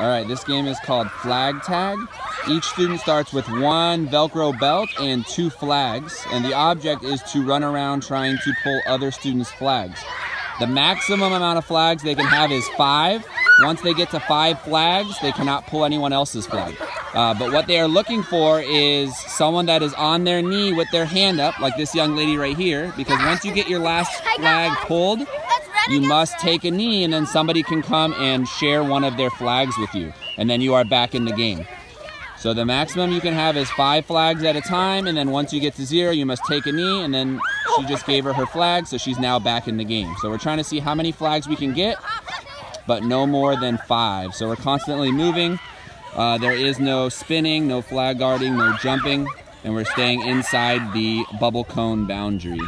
All right, this game is called Flag Tag. Each student starts with one Velcro belt and two flags, and the object is to run around trying to pull other students' flags. The maximum amount of flags they can have is five. Once they get to five flags, they cannot pull anyone else's flag. Uh, but what they are looking for is someone that is on their knee with their hand up, like this young lady right here, because once you get your last flag pulled, you must take a knee and then somebody can come and share one of their flags with you. And then you are back in the game. So the maximum you can have is five flags at a time. And then once you get to zero, you must take a knee. And then she just gave her her flag. So she's now back in the game. So we're trying to see how many flags we can get, but no more than five. So we're constantly moving. Uh, there is no spinning, no flag guarding, no jumping. And we're staying inside the bubble cone boundary.